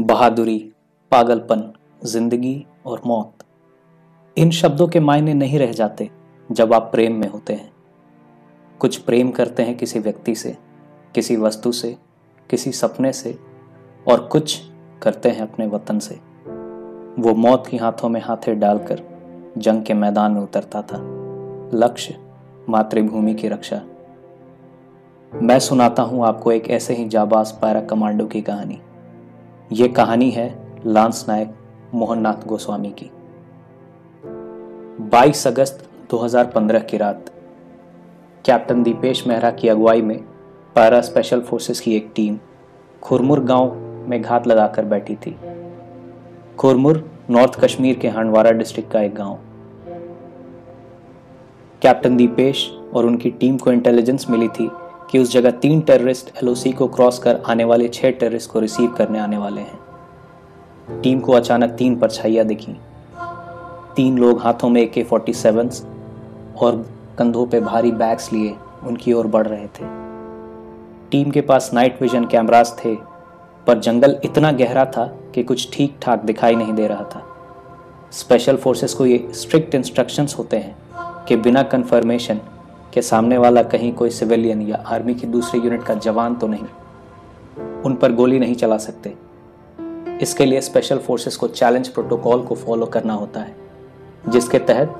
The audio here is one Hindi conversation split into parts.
बहादुरी, पागलपन, ज़िंदगी और मौत। इन शब्दों के मायने नहीं रह जाते जब आप प्रेम में होते हैं। कुछ प्रेम करते हैं किसी व्यक्ति से, किसी वस्तु से, किसी सपने से और कुछ करते हैं अपने वतन से। वो मौत की हाथों में हाथे डालकर जंग के मैदान में उतरता था। लक्ष्य, मातृभूमि की रक्षा। मैं सुनाता हूँ आपको एक ऐसे ही जाबाज पैरा कमांडो की कहानी। ये कहानी है लांस नायक मोहननाथ गोस्वामी की। 22 अगस्त 2015 की रात, कैप्टन दीपेश मेहरा की अगुवाई में पैरा स्पेशल फोर्सेस की एक टीम खुरमुर गाँव में घात लगाकर बैठी थी। खुरमुर नॉर्थ कश्मीर के हंडवारा डिस्ट्रिक्ट का एक गाँव। कैप्टन दीपेश और उनकी टीम को इंटेलिजेंस मिली थी कि उस जगह तीन टेररिस्ट एलओसी को क्रॉस कर आने वाले छह टेररिस्ट को रिसीव करने आने वाले हैं। टीम को अचानक तीन परछाइयाँ दिखी। तीन लोग हाथों में ए के फोर्टी और कंधों पे भारी बैग्स लिए उनकी ओर बढ़ रहे थे। टीम के पास नाइट विजन कैमरास थे, पर जंगल इतना गहरा था कि कुछ ठीक ठाक दिखाई नहीं दे रहा था। स्पेशल फोर्सेस को ये स्ट्रिक्ट इंस्ट्रक्शंस होते हैं कि बिना कंफर्मेशन कि सामने वाला कहीं कोई सिविलियन या आर्मी की दूसरी यूनिट का जवान तो नहीं। उन पर गोली नहीं चला सकते। इसके लिए स्पेशल फोर्सेस को चैलेंज प्रोटोकॉल को फॉलो करना होता है, जिसके तहत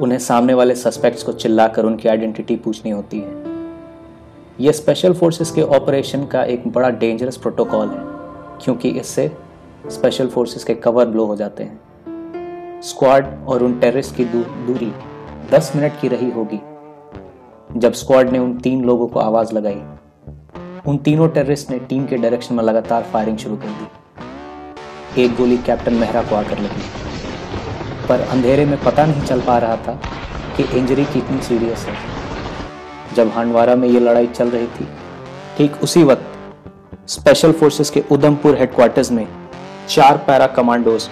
उन्हें सामने वाले सस्पेक्ट्स को चिल्लाकर उनकी आइडेंटिटी पूछनी होती है। यह स्पेशल फोर्सेस के ऑपरेशन का एक बड़ा डेंजरस प्रोटोकॉल है, क्योंकि इससे स्पेशल फोर्सेस के कवर ब्लो हो जाते हैं। स्क्वाड और उन टेररिस्ट की दूरी 10 मिनट की रही होगी। जब स्क्वाड ने उन तीन लोगों को आवाज़ लगाई, उन तीनों टेररिस्ट ने टीम के डायरेक्शन में लगातार फायरिंग शुरू कर दी। एक गोली कैप्टन मेहरा को आकर लगी। पर अंधेरे में पता नहीं चल पा रहा था कि इंजरी कितनी सीरियस है। जब हांडवारा में ये लड़ाई चल रही थी, ठीक उसी वक्त स्पेशल फोर्सेस के उधमपुर हेडक्वार्टर्स में चार पैरा कमांडोज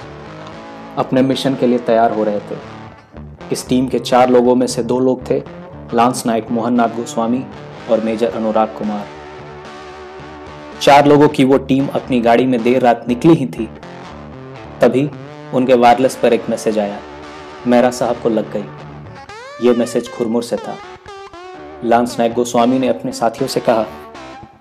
अपने मिशन के लिए तैयार हो रहे थे। इस टीम के चार लोगों में से दो लोग थे लांस नायक मोहननाथ गोस्वामी और मेजर अनुराग कुमार। चार लोगों की वो टीम अपनी गाड़ी में देर रात निकली ही थी। तभी उनके वायरलेस पर एक मैसेज आया। मेरा साहब को लग गई। ये मैसेज खुरमुर से था। लांस नायक गोस्वामी ने अपने साथियों से कहा,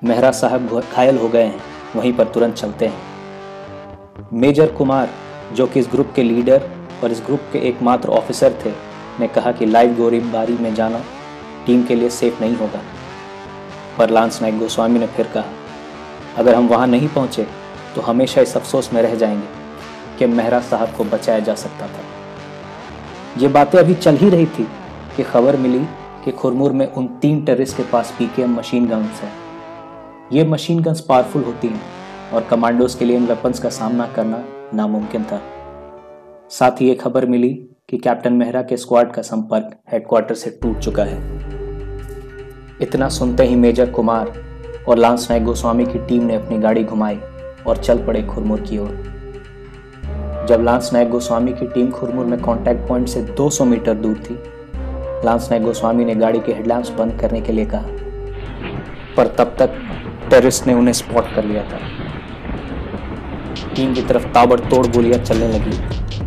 मेहरा साहब घायल हो गए हैं, वहीं पर तुरंत चलते हैं। मेजर कुमार, जो कि इस ग्रुप के लीडर और इस ग्रुप के एकमात्र ऑफिसर थे ने कहा कि लाइव गोलीबारी में जाना टीम के लिए सेफ़ नहीं होगा। पर लांस नायक गोस्वामी ने फिर कहा, अगर हम वहाँ नहीं पहुँचे तो हमेशा इस अफसोस में रह जाएँगे कि मेहरा साहब को बचाया जा सकता था। ये बातें अभी चल ही रही थी कि खबर मिली कि खुरमुर में उन तीन टेरिस के पास पीकेएम मशीन गन्स हैं। ये मशीन गन्स पावरफुल होती हैं और कमांडोज के लिए इन वेपन्स का सामना करना नामुमकिन था। साथ ही ये खबर मिली कि कैप्टन मेहरा के स्क्वाड का संपर्क हेडक्वार्टर से टूट चुका है। इतना सुनते ही मेजर कुमार और लांस नायक गोस्वामी की टीम ने अपनी गाड़ी घुमाई और चल पड़े खुरमुर की ओर। जब लांस नायक गोस्वामी की टीम खुरमुर में कांटेक्ट पॉइंट से 200 मीटर दूर थी, लांस नायक गोस्वामी ने गाड़ी के हेडलैम्प्स बंद करने के लिए कहा, पर तब तक टेररिस्ट ने उन्हें स्पॉट कर लिया था। टीम की तरफ़ ताबड़तोड़ गोलियाँ चलने लगी।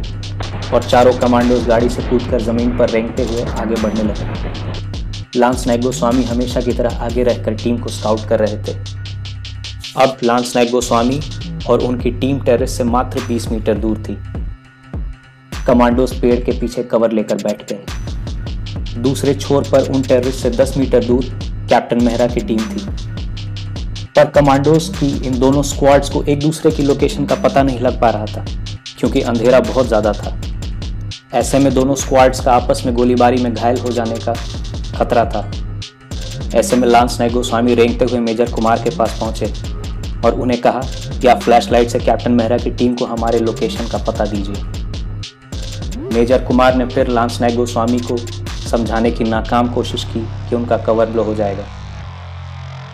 और चारों कमांडोज गाड़ी से कूदकर ज़मीन पर रेंगते हुए आगे बढ़ने लगे। लांस नायक गोस्वामी हमेशा की तरह आगे रहकर टीम को स्काउट कर रहे थे। अब लांस नायक गोस्वामी और उनकी टीम टेरेस से मात्र 20 मीटर दूर थी। कमांडोज पेड़ के पीछे कवर लेकर बैठ गए। दूसरे छोर पर उन टेररिस्ट से 10 मीटर दूर कैप्टन मेहरा की टीम थी। पर कमांडोज की इन दोनों स्क्वाड्स को एक दूसरे की लोकेशन का पता नहीं लग पा रहा था, क्योंकि अंधेरा बहुत ज़्यादा था। ऐसे में दोनों स्क्वाड्स का आपस में गोलीबारी में घायल हो जाने का खतरा था। ऐसे में लांस नायक गोस्वामी रेंगते हुए मेजर कुमार के पास पहुँचे और उन्हें कहा कि आप फ्लैश लाइट से कैप्टन मेहरा की टीम को हमारे लोकेशन का पता दीजिए। मेजर कुमार ने फिर लांस नायक गोस्वामी को समझाने की नाकाम कोशिश की कि उनका कवर ब्लो हो जाएगा।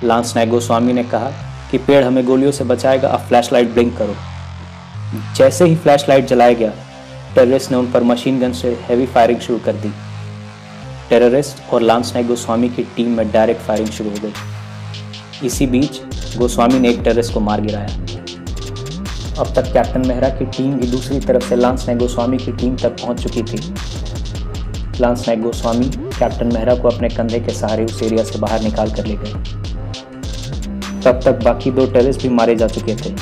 लांस नायक गोस्वामी ने कहा कि पेड़ हमें गोलियों से बचाएगा, आप फ्लैश ब्लिंक करो। जैसे ही फ्लैश जलाया गया टेररिस्ट ने उन पर मशीन गन से हैवी फायरिंग शुरू कर दी। टेररिस्ट और लांस नायक गोस्वामी की टीम में डायरेक्ट फायरिंग शुरू हो गई। इसी बीच गोस्वामी ने एक टेररिस्ट को मार गिराया। अब तक कैप्टन मेहरा की टीम भी दूसरी तरफ़ से लांस नायक गोस्वामी की टीम तक पहुँच चुकी थी। लांस नायक गोस्वामी कैप्टन मेहरा को अपने कंधे के सहारे उस एरिया से बाहर निकाल कर ले गए। तब तक बाकी दो टेररिस्ट भी मारे जा चुके थे।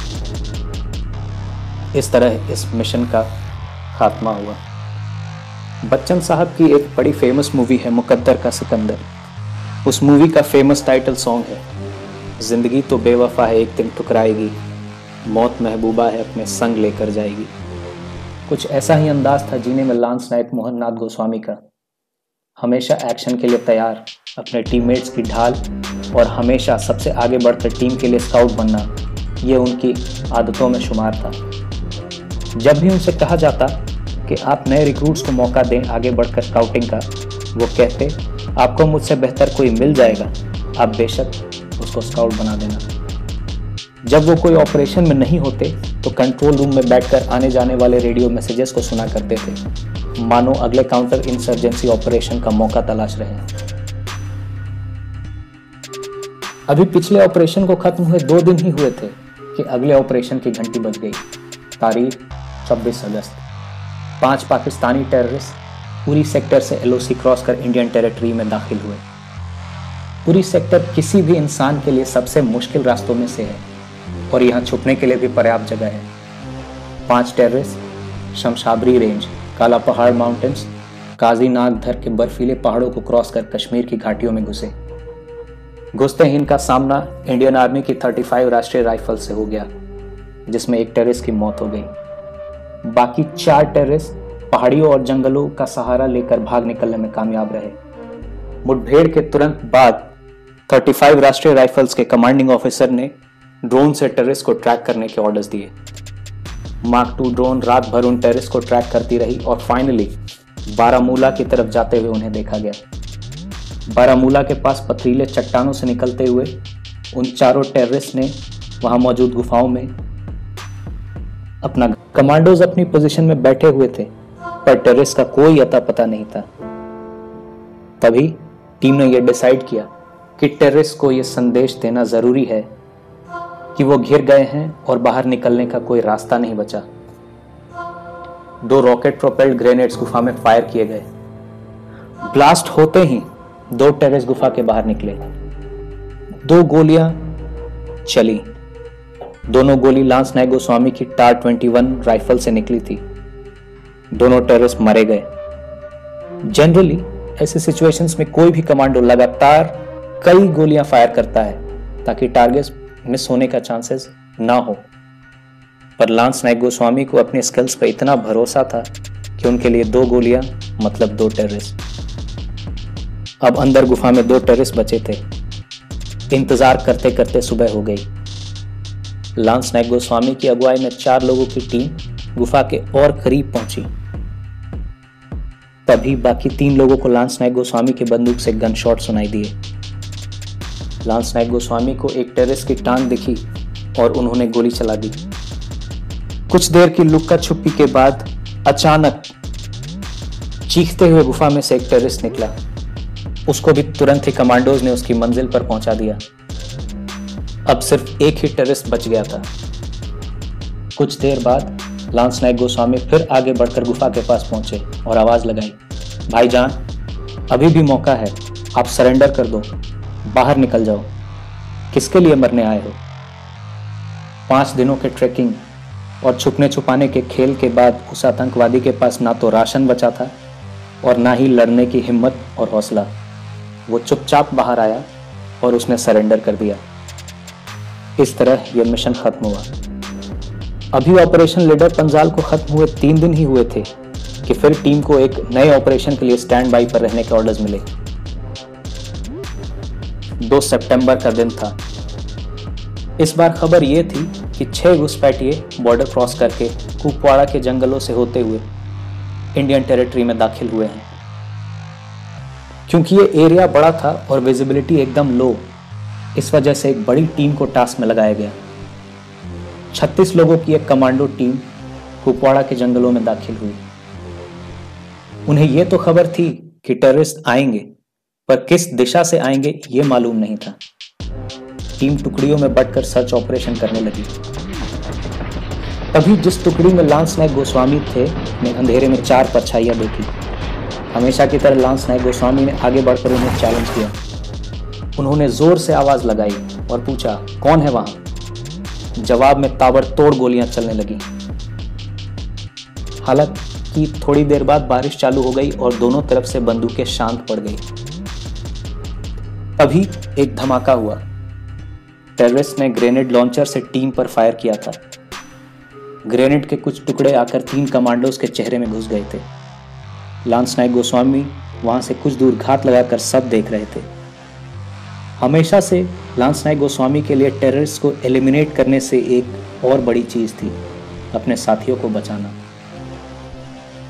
इस तरह इस मिशन का खात्मा हुआ। बच्चन साहब की एक बड़ी फ़ेमस मूवी है, मुकद्दर का सिकंदर। उस मूवी का फ़ेमस टाइटल सॉन्ग है, ज़िंदगी तो बेवफा है, एक दिन ठुकराएगी। मौत महबूबा है, अपने संग लेकर जाएगी। कुछ ऐसा ही अंदाज था जीने में लांस नायक मोहन नाथ गोस्वामी का। हमेशा एक्शन के लिए तैयार, अपने टीममेट्स की ढाल, और हमेशा सबसे आगे बढ़कर टीम के लिए स्काउट बनना, ये उनकी आदतों में शुमार था। जब भी उनसे कहा जाता कि आप नए रिक्रूट्स को मौका दें आगे बढ़कर स्काउटिंग का, वो कहते, आपको मुझसे बेहतर कोई मिल जाएगा। आप बेशक उसको स्काउट बना देना। जब वो कोई ऑपरेशन में नहीं होते तो कंट्रोल रूम में बैठकर आने जाने वाले रेडियो मैसेजेस को सुना करते थे। मानो अगले काउंटर इंसर्जेंसी ऑपरेशन का मौका तलाश रहे। अभी पिछले ऑपरेशन को खत्म हुए दो दिन ही हुए थे कि अगले ऑपरेशन की घंटी बज गई। तारीख 26 अगस्त। पाँच पाकिस्तानी टेररिस्ट पूरी सेक्टर से एलओसी क्रॉस कर इंडियन टेरिटरी में दाखिल हुए। पूरी सेक्टर किसी भी इंसान के लिए सबसे मुश्किल रास्तों में से है और यहाँ छुपने के लिए भी पर्याप्त जगह है। पाँच टेरेस शमशाबरी रेंज काला पहाड़ माउंटेन्स काजी नाग धर के बर्फीले पहाड़ों को क्रॉस कर कश्मीर की घाटियों में घुसे। घुसते ही इनका सामना इंडियन आर्मी की 35 राष्ट्रीय राइफल से हो गया, जिसमें एक टेरिस की मौत हो गई। बाकी चार टेरिस पहाड़ियों और जंगलों का सहारा लेकर भाग निकलने में कामयाब रहे। मुठभेड़ के तुरंत बाद 35 राष्ट्रीय राइफल्स के कमांडिंग ऑफिसर ने ड्रोन से टेरिस को ट्रैक करने के ऑर्डर्स दिए। मार्क टू ड्रोन रात भर उन टेरिस को ट्रैक करती रही और फाइनली बारामूला की तरफ़ जाते हुए उन्हें देखा गया। बारामूला के पास पथरीले चट्टानों से निकलते हुए उन चारों टेररिस्ट ने वहाँ मौजूद गुफाओं में अपना कमांडोज अपनी पोजीशन में बैठे हुए थे, पर टेररिस्ट का कोई अता पता नहीं था। तभी टीम ने यह डिसाइड किया कि टेररिस्ट को यह संदेश देना ज़रूरी है कि वो घिर गए हैं और बाहर निकलने का कोई रास्ता नहीं बचा। दो रॉकेट प्रोपेल्ड ग्रेनेड्स गुफा में फायर किए गए। ब्लास्ट होते ही दो टेरेस गुफा के बाहर निकले। दो गोलियाँ चली। दोनों गोली लांस नायक गोस्वामी की टार 21 राइफल से निकली थी। दोनों टेररिस्ट मारे गए। जनरली ऐसे सिचुएशंस में कोई भी कमांडो लगातार कई गोलियाँ फायर करता है, ताकि टारगेट मिस होने का चांसेस ना हो। पर लांस नायक गोस्वामी को अपने स्किल्स पर इतना भरोसा था कि उनके लिए दो गोलियाँ मतलब दो टेररिस्ट अब अंदर गुफा में दो टेररिस्ट बचे थे। इंतज़ार करते करते सुबह हो गई। लांस नायक गोस्वामी की अगुवाई में चार लोगों की टीम गुफा के और करीब पहुँची। तभी बाकी तीन लोगों को लांस नायक गोस्वामी के बंदूक से गन शॉट सुनाई दिए। लांस नायक गोस्वामी को एक टेरेस की टांग दिखी और उन्होंने गोली चला दी। कुछ देर की लुक्का छुपी के बाद अचानक चीखते हुए गुफा में से एक टेरिस निकला। उसको भी तुरंत ही कमांडोज ने उसकी मंजिल पर पहुँचा दिया। अब सिर्फ़ एक ही टेरिस बच गया था। कुछ देर बाद, लांस नायक गोस्वामी फिर आगे बढ़कर गुफा के पास पहुँचे और आवाज़ लगाई भाईजान अभी भी मौका है, आप सरेंडर कर दो, बाहर निकल जाओ। किसके लिए मरने आए हो? पाँच दिनों के ट्रैकिंग और छुपने छुपाने के खेल के बाद उस आतंकवादी के पास ना तो राशन बचा था और ना ही लड़ने की हिम्मत और हौसला। वो चुपचाप बाहर आया और उसने सरेंडर कर दिया। इस तरह यह मिशन खत्म हुआ। अभी ऑपरेशन लीडर पंजाल को खत्म हुए तीन दिन ही हुए थे कि फिर टीम को एक नए ऑपरेशन के लिए स्टैंड बाई पर रहने के ऑर्डर्स मिले। दो सितंबर का दिन था। इस बार खबर यह थी कि छह घुसपैठिए बॉर्डर क्रॉस करके कुपवाड़ा के जंगलों से होते हुए इंडियन टेरिटरी में दाखिल हुए हैं। क्योंकि ये एरिया बड़ा था और विजिबिलिटी एकदम लो इस वजह से एक बड़ी टीम को टास्क में लगाया गया। 36 लोगों की एक कमांडो टीम कुपवाड़ा के जंगलों में दाखिल हुई। उन्हें यह तो खबर थी कि टेररिस्ट आएँगे, पर किस दिशा से आएँगे ये मालूम नहीं था। टीम टुकड़ियों में बटकर सर्च ऑपरेशन करने लगी। तभी जिस टुकड़ी में लांस नायक गोस्वामी थे ने अंधेरे में चार परछाइयाँ देखी। हमेशा की तरह लांस नायक गोस्वामी ने आगे बढ़कर उन्हें चैलेंज किया। उन्होंने ज़ोर से आवाज़ लगाई और पूछा, कौन है वहाँ? जवाब में ताबड़तोड़ गोलियाँ चलने लगी। हालाँकि थोड़ी देर बाद बारिश चालू हो गई और दोनों तरफ़ से बंदूकें शांत पड़ गई। तभी एक धमाका हुआ। टेररिस्ट ने ग्रेनेड लॉन्चर से टीम पर फायर किया था। ग्रेनेड के कुछ टुकड़े आकर तीन कमांडोज के चेहरे में घुस गए थे। लांस नायक गोस्वामी वहाँ से कुछ दूर घात लगाकर सब देख रहे थे। हमेशा से लांस नायक गोस्वामी के लिए टेररिस्ट को एलिमिनेट करने से एक और बड़ी चीज़ थी, अपने साथियों को बचाना।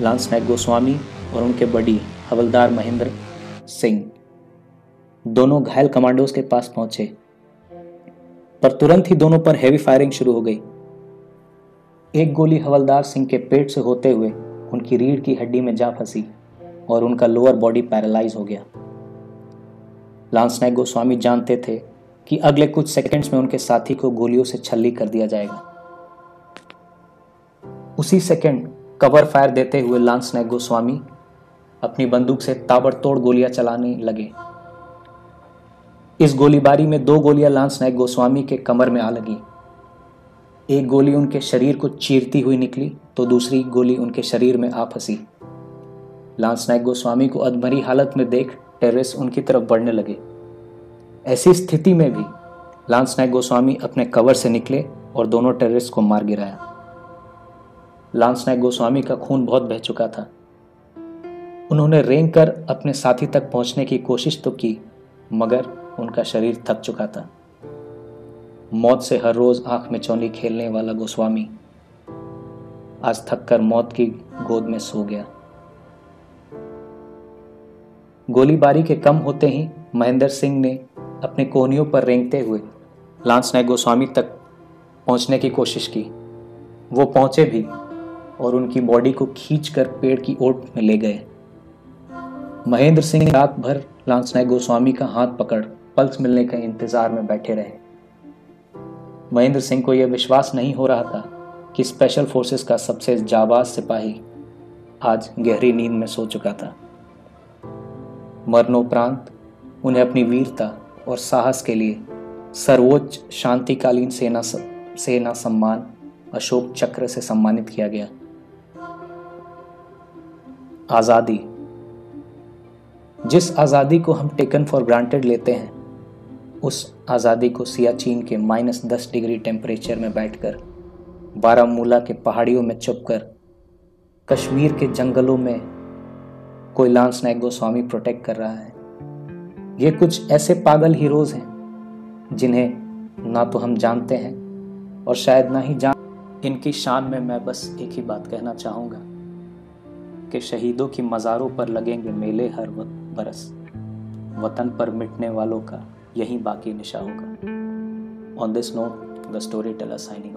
लांस नायक गोस्वामी और उनके बड़ी हवलदार महेंद्र सिंह दोनों घायल कमांडोज के पास पहुँचे, पर तुरंत ही दोनों पर हैवी फायरिंग शुरू हो गई। एक गोली हवलदार सिंह के पेट से होते हुए उनकी रीढ़ की हड्डी में जा फंसी और उनका लोअर बॉडी पैरालाइज हो गया। लांस नायक गोस्वामी जानते थे कि अगले कुछ सेकंड्स में उनके साथी को गोलियों से छल्ली कर दिया जाएगा। उसी सेकंड कवर फायर देते हुए लांस नायक गोस्वामी अपनी बंदूक से ताबड़तोड़ गोलियाँ चलाने लगे। इस गोलीबारी में दो गोलियाँ लांस नायक गोस्वामी के कमर में आ लगी। एक गोली उनके शरीर को चीरती हुई निकली तो दूसरी गोली उनके शरीर में आ फंसी। लांस नायक गोस्वामी को अधमरी हालत में देख टेररिस्ट उनकी तरफ़ बढ़ने लगे। ऐसी स्थिति में भी लांस नायक गोस्वामी अपने कवर से निकले और दोनों टेररिस्ट को मार गिराया। लांस नायक गोस्वामी का खून बहुत बह चुका था। उन्होंने रेंग कर अपने साथी तक पहुँचने की कोशिश तो की, मगर उनका शरीर थक चुका था। मौत से हर रोज आँख में चौनी खेलने वाला गोस्वामी आज थक कर मौत की गोद में सो गया। गोलीबारी के कम होते ही महेंद्र सिंह ने अपने कोहनियों पर रेंगते हुए लांस नायक गोस्वामी तक पहुँचने की कोशिश की। वो पहुँचे भी और उनकी बॉडी को खींचकर पेड़ की ओट में ले गए। महेंद्र सिंह रात भर लांस नायक गोस्वामी का हाथ पकड़ पल्स मिलने के इंतज़ार में बैठे रहे। महेंद्र सिंह को यह विश्वास नहीं हो रहा था कि स्पेशल फोर्सेस का सबसे जाबाज सिपाही आज गहरी नींद में सो चुका था। मरणोपरांत उन्हें अपनी वीरता और साहस के लिए सर्वोच्च शांतिकालीन सेना सेना सम्मान, अशोक चक्र से सम्मानित किया गया। आज़ादी। जिस आज़ादी को हम टेकन फॉर ग्रांटेड लेते हैं, उस आज़ादी को सियाचीन के माइनस दस डिग्री टेम्परेचर में बैठकर, बारामूला के पहाड़ियों में चुपकर कश्मीर के जंगलों में कोई लांस नायक गोस्वामी प्रोटेक्ट कर रहा है। ये कुछ ऐसे पागल हीरोज हैं, जिन्हें ना तो हम जानते हैं और शायद ना ही जान इनकी शान में मैं बस एक ही बात कहना चाहूँगा कि शहीदों की मज़ारों पर लगेंगे मेले हर वक्त बरस। वतन पर मिटने वालों का यही बाकी निशा होगा। On this note the story teller signing